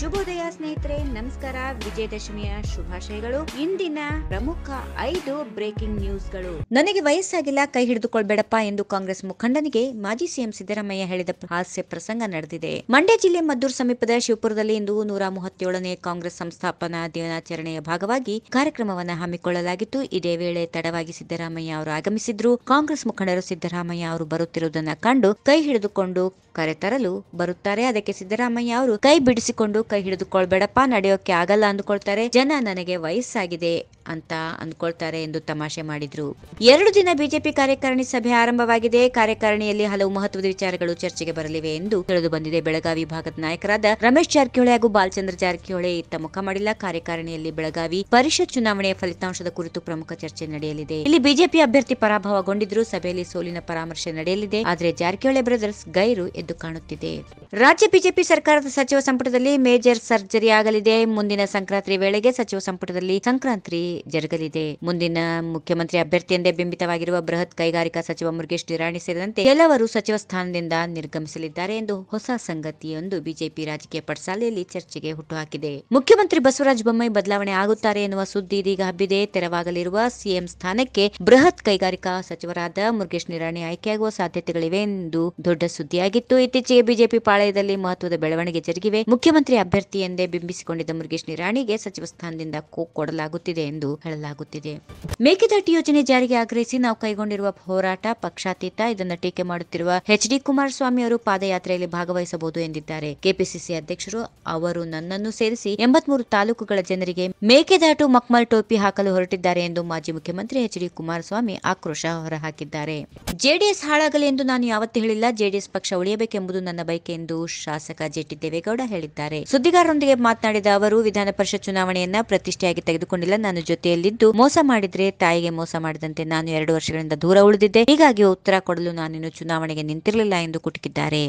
ಶುಭೋದಯ ಸ್ನೇಹಿತರೆ, ನಮಸ್ಕಾರ. ವಿಜಯದಶಮಿಯ ಶುಭಾಶಯಗಳು. ಇಂದಿನ ಪ್ರಮುಖ ಐದು ಬ್ರೇಕಿಂಗ್ ನ್ಯೂಸ್ಗಳು. ನನಗೆ ವಯಸ್ಸಾಗಿಲ್ಲ, ಕೈ ಹಿಡಿದುಕೊಳ್ಬೇಡಪ್ಪ ಎಂದು ಕಾಂಗ್ರೆಸ್ ಮುಖಂಡನಿಗೆ ಮಾಜಿ ಸಿಎಂ ಸಿದ್ದರಾಮಯ್ಯ ಹೇಳಿದ ಹಾಸ್ಯ ಪ್ರಸಂಗ ನಡೆದಿದೆ. ಮಂಡ್ಯ ಜಿಲ್ಲೆ ಮದ್ದೂರು ಸಮೀಪದ ಶಿವಪುರದಲ್ಲಿ ಇಂದು ನೂರ ಮೂವತ್ತೇಳನೇ ಕಾಂಗ್ರೆಸ್ ಸಂಸ್ಥಾಪನಾ ದಿನಾಚರಣೆಯ ಭಾಗವಾಗಿ ಕಾರ್ಯಕ್ರಮವನ್ನು ಹಮ್ಮಿಕೊಳ್ಳಲಾಗಿತ್ತು. ಇದೇ ವೇಳೆ ತಡವಾಗಿ ಸಿದ್ದರಾಮಯ್ಯ ಅವರು ಆಗಮಿಸಿದ್ರು. ಕಾಂಗ್ರೆಸ್ ಮುಖಂಡರು ಸಿದ್ದರಾಮಯ್ಯ ಅವರು ಬರುತ್ತಿರುವುದನ್ನು ಕಂಡು ಕೈ ಹಿಡಿದುಕೊಂಡು ಕರೆತರಲು ಬರುತ್ತಾರೆ. ಅದಕ್ಕೆ ಸಿದ್ದರಾಮಯ್ಯ ಅವರು ಕೈ ಬಿಡಿಸಿಕೊಂಡು ಕೈ ಹಿಡಿದುಕೊಳ್ಬೇಡಪ್ಪ ನಡೆಯೋಕೆ ಆಗಲ್ಲ ಅಂದ್ಕೊಳ್ತಾರೆ. ಜನ ನನಗೆ ವಯಸ್ಸಾಗಿದೆ. ಅಂತ ಅಂದ್ಕೊಳ್ತಾರೆ ಎಂದು ತಮಾಷೆ ಮಾಡಿದ್ರು. ಎರಡು ದಿನ ಬಿಜೆಪಿ ಕಾರ್ಯಕಾರಿಣಿ ಸಭೆ ಆರಂಭವಾಗಿದೆ. ಕಾರ್ಯಕಾರಿಣಿಯಲ್ಲಿ ಹಲವು ಮಹತ್ವದ ವಿಚಾರಗಳು ಚರ್ಚೆಗೆ ಬರಲಿವೆ ಎಂದು ತಿಳಿದು ಬಂದಿದೆ. ಬೆಳಗಾವಿ ಭಾಗದ ನಾಯಕರಾದ ರಮೇಶ್ ಜಾರಕಿಹೊಳಿ ಹಾಗೂ ಬಾಲಚಂದ್ರ ಜಾರಕಿಹೊಳಿ ಇತ್ತ ಮುಖ ಮಾಡಿಲ್ಲ. ಕಾರ್ಯಕಾರಿಣಿಯಲ್ಲಿ ಬೆಳಗಾವಿ ಪರಿಷತ್ ಚುನಾವಣೆಯ ಫಲಿತಾಂಶದ ಕುರಿತು ಪ್ರಮುಖ ಚರ್ಚೆ ನಡೆಯಲಿದೆ. ಇಲ್ಲಿ ಬಿಜೆಪಿ ಅಭ್ಯರ್ಥಿ ಪರಾಭವಗೊಂಡಿದ್ರು. ಸಭೆಯಲ್ಲಿ ಸೋಲಿನ ಪರಾಮರ್ಶೆ ನಡೆಯಲಿದೆ. ಆದರೆ ಜಾರಕಿಹೊಳಿ ಬ್ರದರ್ಸ್ ಗೈರು ಎದ್ದು ಕಾಣುತ್ತಿದೆ. ರಾಜ್ಯ ಬಿಜೆಪಿ ಸರ್ಕಾರದ ಸಚಿವ ಸಂಪುಟದಲ್ಲಿ ಮೇಜರ್ ಸರ್ಜರಿ ಆಗಲಿದೆ. ಮುಂದಿನ ಸಂಕ್ರಾಂತಿ ವೇಳೆಗೆ ಸಚಿವ ಸಂಪುಟದಲ್ಲಿ ಸಂಕ್ರಾಂತಿ ಜರುಗಲಿದೆ. ಮುಂದಿನ ಮುಖ್ಯಮಂತ್ರಿ ಅಭ್ಯರ್ಥಿ ಎಂದೇ ಬಿಂಬಿತವಾಗಿರುವ ಬೃಹತ್ ಕೈಗಾರಿಕಾ ಸಚಿವ ಮುರುಗೇಶ್ ನಿರಾಣಿ ಸೇರಿದಂತೆ ಕೆಲವರು ಸಚಿವ ಸ್ಥಾನದಿಂದ ನಿರ್ಗಮಿಸಲಿದ್ದಾರೆ ಎಂದು ಹೊಸ ಸಂಗತಿಯೊಂದು ಬಿಜೆಪಿ ರಾಜಕೀಯ ಪಡಸಾಲೆಯಲ್ಲಿ ಚರ್ಚೆಗೆ ಹುಟ್ಟುಹಾಕಿದೆ. ಮುಖ್ಯಮಂತ್ರಿ ಬಸವರಾಜ ಬೊಮ್ಮಾಯಿ ಬದಲಾವಣೆ ಆಗುತ್ತಾರೆ ಎನ್ನುವ ಸುದ್ದಿ ಇದೀಗ ಹಬ್ಬಿದೆ. ತೆರವಾಗಲಿರುವ ಸಿಎಂ ಸ್ಥಾನಕ್ಕೆ ಬೃಹತ್ ಕೈಗಾರಿಕಾ ಸಚಿವರಾದ ಮುರುಗೇಶ್ ನಿರಾಣಿ ಆಯ್ಕೆಯಾಗುವ ಸಾಧ್ಯತೆಗಳಿವೆ ಎಂದು ದೊಡ್ಡ ಸುದ್ದಿಯಾಗಿತ್ತು. ಇತ್ತೀಚೆಗೆ ಬಿಜೆಪಿ ಪಾಳಯದಲ್ಲಿ ಮಹತ್ವದ ಬೆಳವಣಿಗೆ ಜರುಗಿವೆ. ಮುಖ್ಯಮಂತ್ರಿ ಅಭ್ಯರ್ಥಿ ಎಂದೇ ಬಿಂಬಿಸಿಕೊಂಡಿದ್ದ ಮುರುಗೇಶ್ ನಿರಾಣಿಗೆ ಸಚಿವ ಸ್ಥಾನದಿಂದ ಕೊಡಲಾಗುತ್ತಿದೆ ಕೊಡಲಾಗುತ್ತಿದೆ ಎಂದು ಹೇಳಲಾಗುತ್ತಿದೆ. ಮೇಕೆದಾಟು ಯೋಜನೆ ಜಾರಿಗೆ ಆಗ್ರಹಿಸಿ ನಾವು ಕೈಗೊಂಡಿರುವ ಹೋರಾಟ, ಪಕ್ಷಾತೀತ, ಇದನ್ನು ಟೀಕೆ ಮಾಡುತ್ತಿರುವ ಎಚ್ ಡಿ ಕುಮಾರಸ್ವಾಮಿ ಅವರು ಪಾದಯಾತ್ರೆಯಲ್ಲಿ ಭಾಗವಹಿಸಬಹುದು ಎಂದಿದ್ದಾರೆ. ಕೆಪಿಸಿಸಿ ಅಧ್ಯಕ್ಷರು ಅವರು ನನ್ನನ್ನು ಸೇರಿಸಿ ಎಂಬತ್ಮೂರು ತಾಲೂಕುಗಳ ಜನರಿಗೆ ಮೇಕೆದಾಟು ಮಕ್ಮಲ್ ಟೋಪಿ ಹಾಕಲು ಹೊರಟಿದ್ದಾರೆ ಎಂದು ಮಾಜಿ ಮುಖ್ಯಮಂತ್ರಿ ಎಚ್ ಡಿ ಕುಮಾರಸ್ವಾಮಿ ಆಕ್ರೋಶ ಹೊರಹಾಕಿದ್ದಾರೆ. ಜೆಡಿಎಸ್ ಹಾಳಾಗಲಿ ಎಂದು ನಾನು ಯಾವತ್ತೂ ಹೇಳಿಲ್ಲ. ಜೆಡಿಎಸ್ ಪಕ್ಷ ಉಳಿಯಬೇಕೆಂಬುದು ನನ್ನ ಬಯಕೆ ಎಂದು ಶಾಸಕ ಜೆಟಿ ದೇವೇಗೌಡ ಹೇಳಿದ್ದಾರೆ. ಸುದ್ದಿಗಾರರೊಂದಿಗೆ ಮಾತನಾಡಿದ ಅವರು, ವಿಧಾನ ಪರಿಷತ್ ಚುನಾವಣೆಯನ್ನ ಪ್ರತಿಷ್ಠೆಯಾಗಿ ತೆಗೆದುಕೊಂಡಿಲ್ಲ. ನಾನು ಜೊತೆಯಲ್ಲಿದ್ದು ಮೋಸ ಮಾಡಿದ್ರೆ ತಾಯಿಗೆ ಮೋಸ ಮಾಡಿದಂತೆ ನಾನು ಎರಡು ವರ್ಷಗಳಿಂದ ದೂರ ಉಳಿದಿದ್ದೆ. ಹೀಗಾಗಿ ಉತ್ತರ ಕೊಡಲು ನಾನಿನ್ನು ಚುನಾವಣೆಗೆ ನಿಂತಿರಲಿಲ್ಲ ಎಂದು ಕುಟುಕಿದ್ದಾರೆ.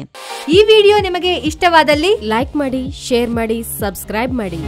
ಈ ವಿಡಿಯೋ ನಿಮಗೆ ಇಷ್ಟವಾದಲ್ಲಿ ಲೈಕ್ ಮಾಡಿ, ಶೇರ್ ಮಾಡಿ, ಸಬ್ಸ್ಕ್ರೈಬ್ ಮಾಡಿ.